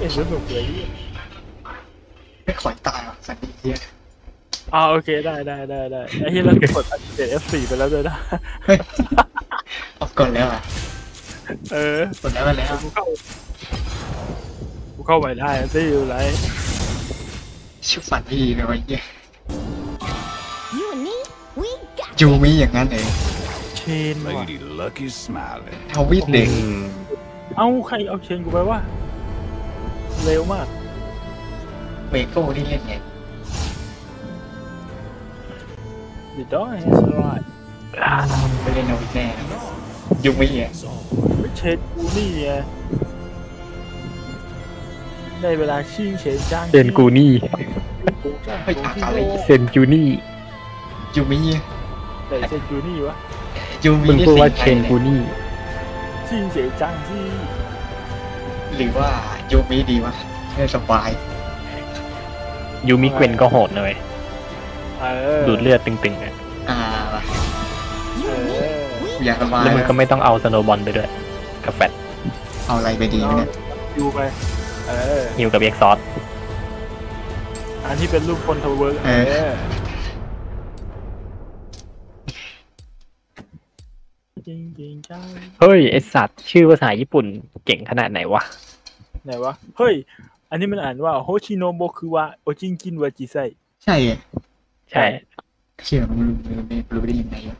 เอ็นสนุกเลยเนี่ยไม่ขอยตายสันนิเฮียอ่าโอเคได้ได้ได้ได้ไอ้ที่เรากดอันเด F4 ไปแล้วด้วยนะเออกก่อนแล้วอะเออกดแล้วมาแล้วกูเข้ากูเข้าไปได้ได้อยู่ไรชิบฝันดีเลยวะเฮีย You and me, we got จูมีอย่างนั้นเองเชนว่ะทวิตเด็กเอาใครเอาเชนกูไปวะ เร็วมากเวโก้ที่เล่นไงดิดอยสลายไปเล่นเอาอีกแน่ยูมีอะไม่เชนกูนี่ไงได้เวลาชิงเชนจ้างเซนกูนี่กูจ้างเฮ้ยกูที่อะไรโลเซนจูนี่ยูมีแต่เชนกูนี่วะยูมีมึงนี่พูดว่าสิ่เชงนใดกูนี่ชิงเชนจ้างที่หรือว่า ยูมีดีวะเล่นสบาย ยูมิเกวนก็โหดนะเลยเออดูดเลือดตึงๆอะอ่าว่ะ you เอ and me, อ we อยากสบายแล้วมึงก็ไม่ต้องเอาสโนว์บอลไปด้วยกับแฟตเอาอะไรไปดีวะเนี่ยดูไป เออฮิวกับเอ็กซอสอันที่เป็นรูปคนทาวเวอร์เออจริงจริงๆจ้าเฮ้ย ไอสัตว์ชื่อภาษาญี่ปุ่นเก่งขนาดไหนวะ ไหนวะ เฮ้ย อันนี้มันอ่านว่าโฮชิโนโบคือว่าโอจิงจินวาจิไซใช่อะใช่ เชื่อมึงรู้รู้รู้ได้ยังไงวะ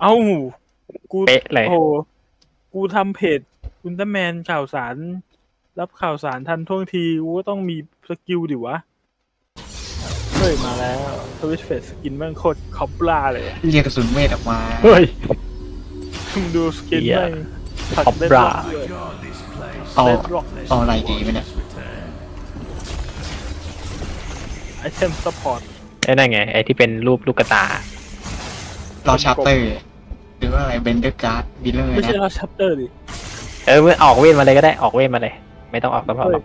เอ้ากูเป๊ะเลยโอ้โหกูทำเพจอุลตร้าแมนข่าวสาร รับข่าวสารทันท่วงทีกูก็ต้องมีสกิลดิวะเฮ้ยมาแล้วทวิชเฟสสกินแม่งโคตรคอปปลาเลยอะเรียกกระสุนเวทออกมา เฮ้ยมึงดูสกินเหี้ยแม่งผักคอปเล่นปลาร็อกด้วย God, this place. เอาเล่นร็อกเอาอะไรดีไหมเนี่ยไอเทมซัพพอร์ตไอ้นั่นไง ไอ้ที่เป็นรูปลูกกระตา รอชาร์เตอร์ หรือว่าอะไรเบนเดอร์การ์ดบิลเลอร์ไม่ใช่นะเราชัปเตอร์ดิ เออมึงออกเวทมาเลยก็ได้ออกเวทมาเลย ไม่ต้องออกซัพพอร์ตหรอก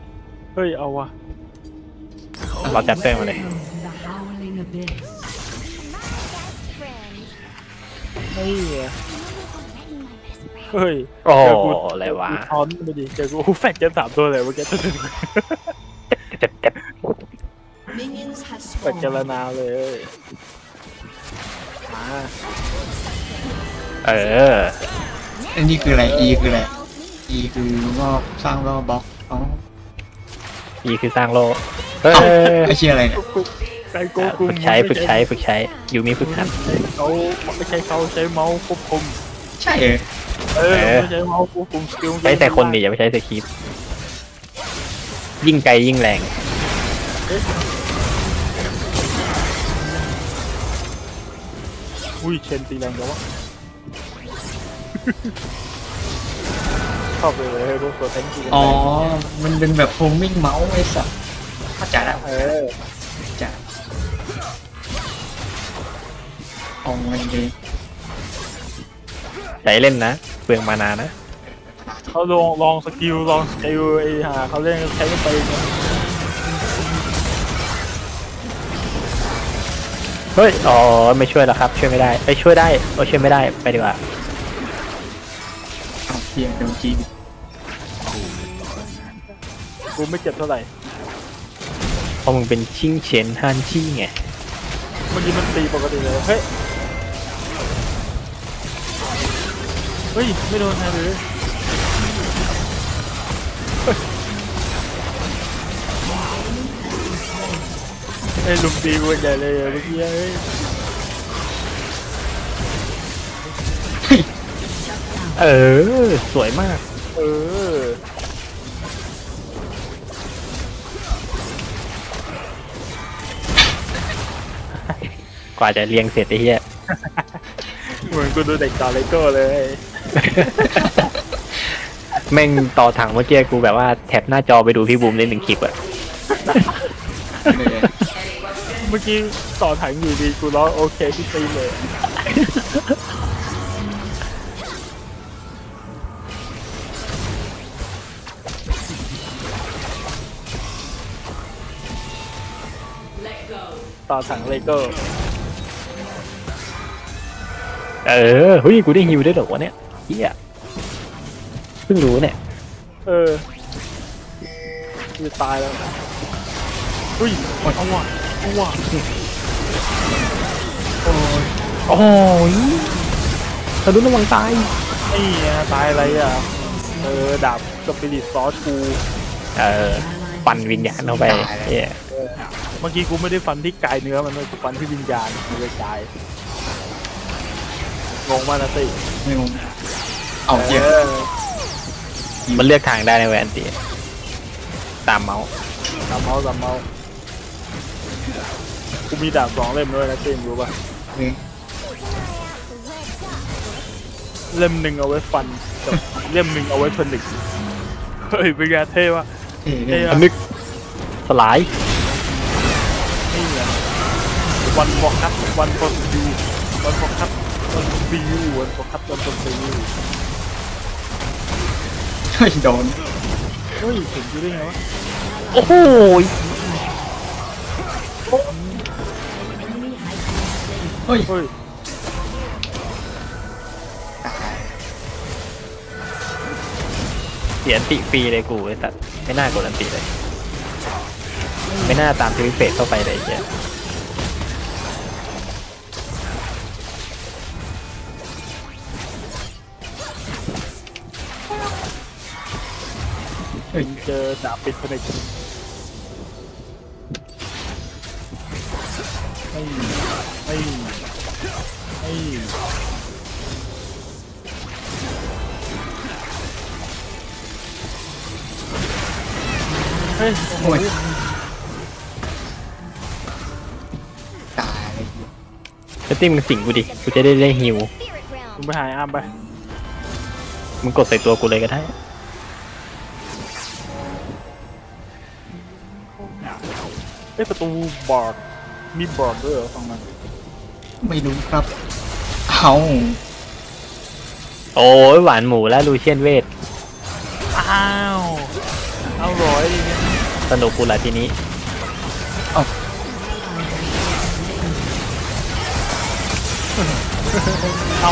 เฮ้ย เอาวะเราจับเตอร์มาเลย The howling abyss. เฮ้ยโอ้เจอกูอะไรวะทอนไปดิเจอกูแฟกจะสามตัวเลยเมื่อกี้เจ็บเจ็บ Minions have แฟกจะละนาวเลยมาเออ อันนี้คืออะไร E คืออะไร E คือรอบสร้างรอบบล็อกอ๋ออีคือสร้างโลกเอเอ้าอไอ้เชี่ยอะไรเนี่ยใจโกกุฝึกใช้ฝึกใช้ฝึกใช้ยูมิฝึกหัดเขาไม่ใช่เขาใช้เมาส์ควบคุม ใช่ เหรอเออเออไม่ใช่เมาส์ควบคุมสกิลใช้แต่คนดิอย่าไปใช้แต่คลิป ยิ่งไกลยิ่งแรง อุ้ยเชนตีแรงจังวะเข้าไปเลยพวกตัวแทงกีอ๋อ มันเป็นแบบ homing เมาส์ไอ้สัสเข้าใจแล้วเออจ้ะเอาเงินดีใช้เล่นนะ เปลืองมานานะเขาลองลอง skill ลอง skill ไอ้หาเขาเล่นใช้ไม่ไปไงเฮ้ย อ๋อ ไม่ช่วยแล้วครับ ช่วยไม่ได้ไปช่วยได้โอ้ช่วยไม่ได้ ไปดีกว่าเอาเพียงโดนจีนกูไม่เจ็บเท่าไหร่เพราะมึงเป็นชิงเฉียนฮันชี่ไง เมื่อกี้มันตีปกติเลย เฮ้ย เฮ้ย ไม่โดนอะไรเลยไอ้ยลุมตีกูใหญ่เลยอะเมื่อกี้เฮ้ยเออ สวยมาก เออ กว่าจะเรียงเสร็จไอ้เหี้ย เหมือนกูดูเด็กต่อเลโก้เลย แม่งต่อถังเมื่อกี้กูแบบว่าแท็บหน้าจอไปดูพี่บูมเล่นหนึ่งคลิปอะเลยเมื่อกี้ต่อถังอยู่ดีกูร้องโอเคที่ตีเลย ต่อถังเลโก้ เออเฮ้ยกูได้ฮิวได้วยเหรอวะเนี่ย เหี้ยเพิ่งรู้เนี่ย เออกูจะตายแล้วเฮ้ยเอาว่ะเอาว่ะโอ้ยทะลุระวังตายไอ้เหี้ยตายอะไรอะ เออดาบสปิริตซอสกูเออปั่นวิญญาณเข้าไปเหี้ยเมื่อกี้กูไม่ได้ฟันที่กายเนื้อมันเลยกูฟันที่วิญญาณมันเลยกายงงมากนะติไม่งง เอาเยอะมันเลือกทางได้ในแวนตีตามเมาส์ตามเมาส์ตามเมาส์กูมีดาบสองเล่มด้วยนะเจมรู้ป่ะนี่เล่มหนึ่งเอาไว้ฟันกับเล่มหนึ่งเอาไว้ผนึกเฮ้ยเป็นไงเท่ว่ะเท่เท่เลยอะนึกสลายนี่ไงวันฟอคัตวันฟอบิววันฟอคัตวันบิววันฟอคัตวันฟอบิว เฮ้ยโดนเฮ้ยเห็นกูได้ไงวะ โอ้โหเฮ้ย เฮ้ยตายเสียอันติฟรีเลยกูไอ้สัตว์ไม่น่ากดอันติเลย ไม่น่าตามทวิเฟสเข้าไปเลยไอ้เหี้ย เฮ้ยเจอดาบปิดผนึกไม่ไม่ไม่เฮ้ยโอ้โอ้โหยตายแล้ติ้มมึงสิงกูดิ กูจะได้ได้ฮิว มึงไปหายอ้ามไป มึงกดใส่ตัวกูเลยก็ได้ เอ้ยประตูบอร์ดมีบอร์ดด้วยเหรอฝั่งนั้นไม่รู้ครับเอาโอ้ยหวานหมูและลูเชียนเวทอ้าวเอาร้อยเลยเนี่ยสนุกกูละทีนี้เอา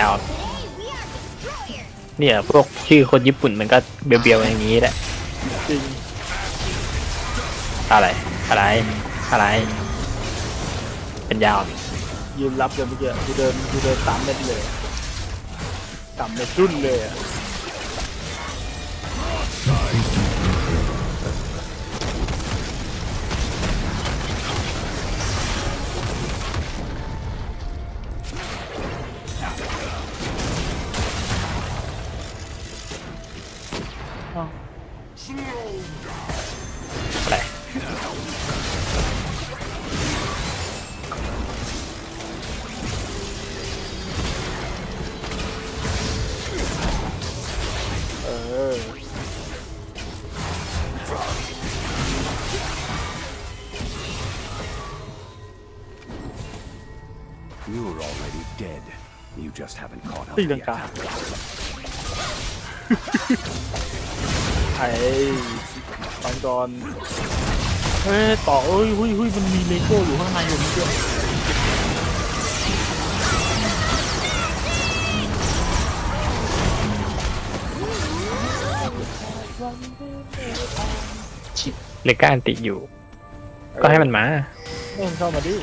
ยนเย็นเวียดเด้เป็นยาว เนี่ยพวกชื่อคนญี่ปุ่นมันก็เบียวๆอย่างนี้แหละจริงอะไร อะไร อะไร เป็นยาว ยืนรับเลยเมื่อกี้กูเดินกูเดินสามเมตรเลยสามเมตรรุ่นเลยอะ You're already dead. You just haven't caught up ตีลัง yet. กาไอ้ตอนก่อนเฮ้ยต่อเอ้ยหุ้ยหุ้ยมันมีเลโก้อยู่ข้างในอยู่เมื่อกี้ชิบเลก้าอันติอยู่ ก็ให้มันมาเริ่มเข้ามาดิ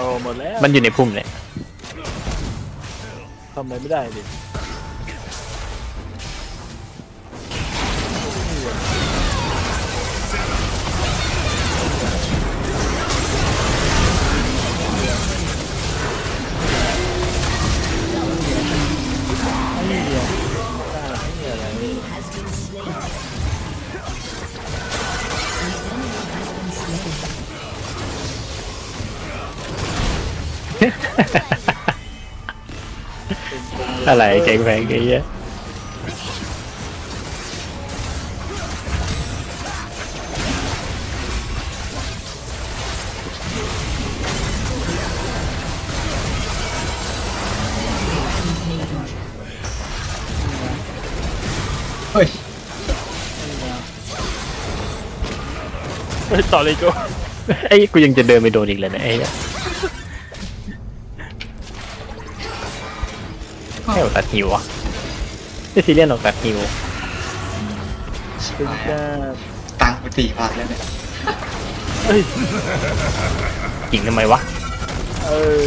โอ้หมดแล้วมันอยู่ในพุ่มเนี่ยทำอะไรไม่ได้ดิ อะไรเก่งแพงไอ้เหี้ยเฮ้ยเฮ้ยต่อเลยโก็ไอ้กูยังจะเดินไปโดนอีกเลยนะไอ้ เหี้ยไม่ออกตัดหิวอะไม่ซีเรียสออกตัดหิวชิบเป็นหายแค่แล้วตังค์ไปสี่พันแล้วเนี่ยเฮ้ยยิงทำไมวะ เออ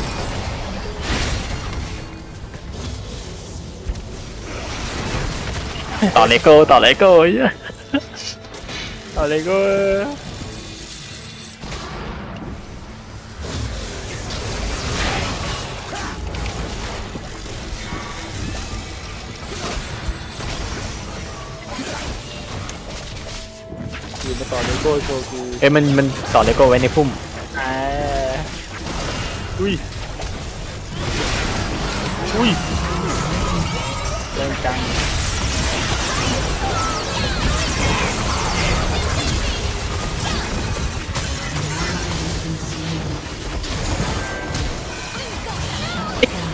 ต่อเลโก้ต่อเลโก้ไอ้เหี้ยต่อเลยโก็ โก้โชว์กูเอ้ยมันมันต่อเลโก้ไว้ในพุ่มอ่าอุ้ยอุ้ยแรงจัง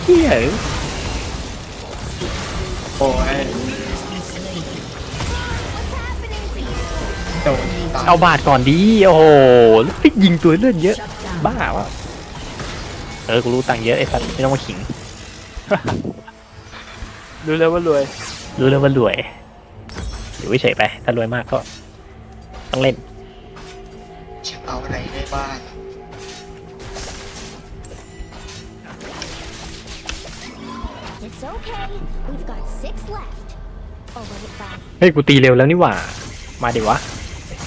เฮียโอ้ย เอาบาทก่อนดีโอ้โหแล้วไปยิงตัวเลือดเยอะ บ้าวะเออกูรู้ตังค์เยอะไอ้สัตว์ไม่ต้องมาขิง รู้แล้วว่ารวย รู้แล้วว่ารวยอยู่เฉยๆไป ถ้ารวยมากก็ ต้องเล่นจะเอาอะไรได้บ้าง It's okay. We've got six left. Or was it five? เฮ้ยกูตีเร็วแล้วนี่หว่า มาดิวะไอ้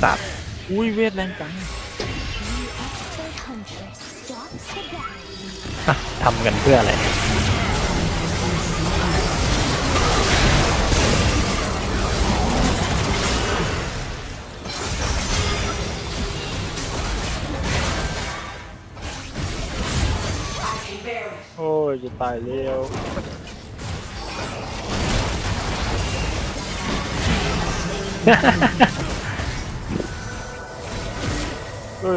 สัตว์อุ้ยเวทแรงจัง The expert huntress stalks the ground. อะทำกันเพื่ออะไรโอ้ยจะตายเร็วเฮ้ยนี่ไงนี่ ไง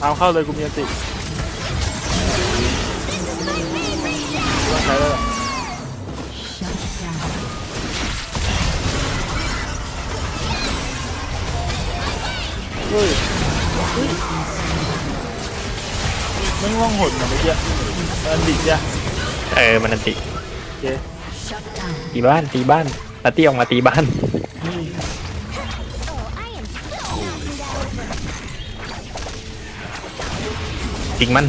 เอาเข้าเลยกูมีอันติว่าใช้แล้วล่ะเฮ้ยเฮ้ย ไม่งว่องหนเหมือนเมื่อกี้มันดิจ้ะเออมันอันติโอเคตีบ้านตีบ้านปาร์ตี้ออกมาตีบ้าน Oh, I am so happy that over. จริงมัน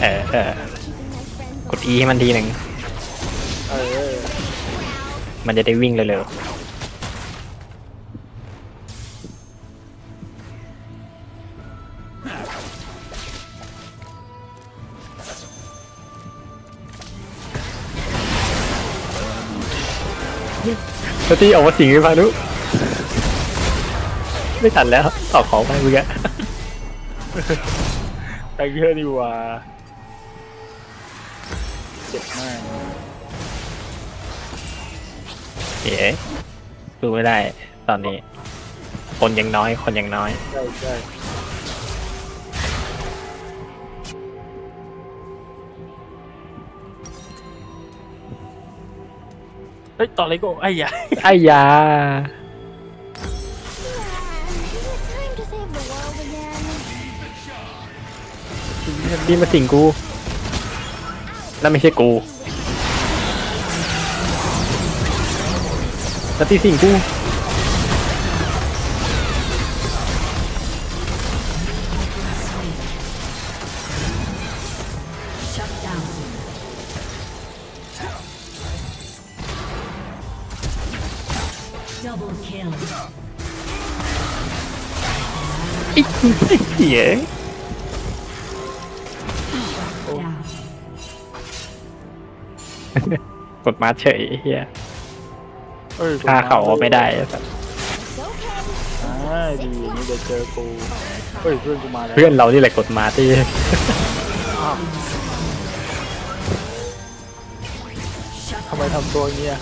เออเออ Keeping my friends กด E ให้มันทีหนึ่งเออมันจะได้วิ่งเร็วๆ ปาร์ตี้ออกมาสิงให้พานุไม่ทันแล้วตอบของไปเมื่อกี้ไปเยอะดีกว่าเจ็บมากเอ๋ดูไม่ได้ตอนนี้ คนยังน้อยคนยังน้อย ใช่ใช่ ฮ้ยต่อเลยก็ไอ้ยาไอ้ยา Yeah, is it time to save the world again? นี่มาสิงกูนั่นไม่ใช่กูแล้วที่สิงกู เหี้ย Down. กดมาร์ชเฉยไอ้เฮียเอ้ยฆ่าเขาไม่ได้ไอ้สัตว์ It's okay. อ่าดีอย่างนี่เดี๋ยวเจอกูเฮ้ยเพื่อนกูมาแล้วเพื่อนเรานี่แหละกดมาร์ที่ทำไมทำตัวอย่างเงี้ย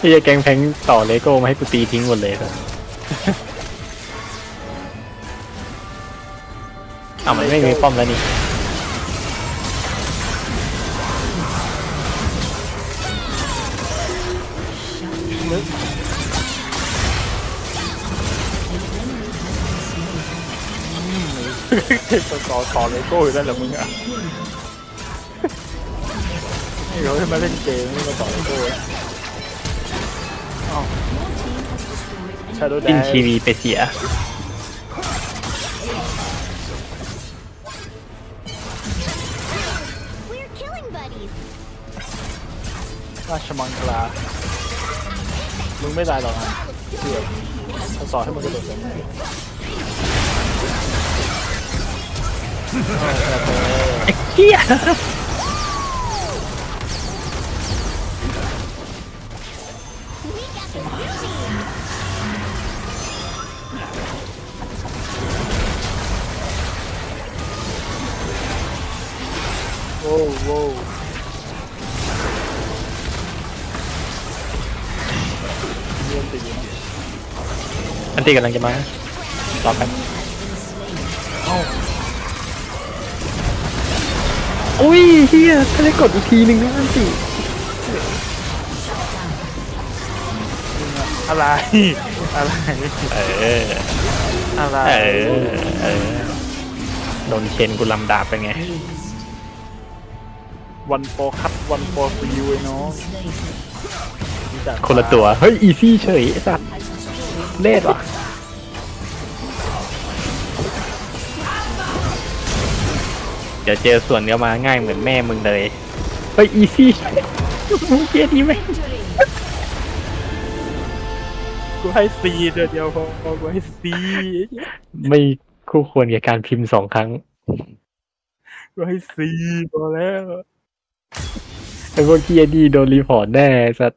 ที่จะแกงแพงต่อเลโก้มาให้กูตีทิ้งหมดเลยสัตว์อ้าวมันไม่มีป้อมแล้วนี่ต่อต่อต่อเลโก้อยู่ได้เหรอมึงอะนี่เขาให้มาเล่นเกมนี่มาต่อเลโก้แล้วอ้าว ชาโดว์แดดิ้นงทีวีไปเสีย We're killing buddies. ราชมังคลา มึงไม่ตายหรอกนะเชื่อถ้าต่อให้มึงกระโดดแบบนี้เฮีย โว้วโว้วเยี่ยมตีนะอันตีกำลังจะมารอแป๊บอุ้ยเฮียถ้าได้กดอีกทีหนึ่งนะอันตีอะไรอะไรเอออะไรเออเออโดนเชนกูลำดาบเป็นไง วันโฟคัตวันโฟฟิวไอ้น้องรู้จักคนละตัว เฮ้ย อีซี่เฉยไอ้สัตว์เล่ดว่ะเดี๋ยวเจอส่วนเนี้ยมาง่ายเหมือนแม่มึงเลยเฮ้ย อีซี่มึงเกียดีไหมกูให้ซีเดียวเดียวพอกูให้ซีไม่คู่ควรกับการพิมพ์สองครั้งกูให้ซีพอแล้ว ไอ้พวกเกียดีโดนรีพอร์ตแน่สัต